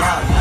love.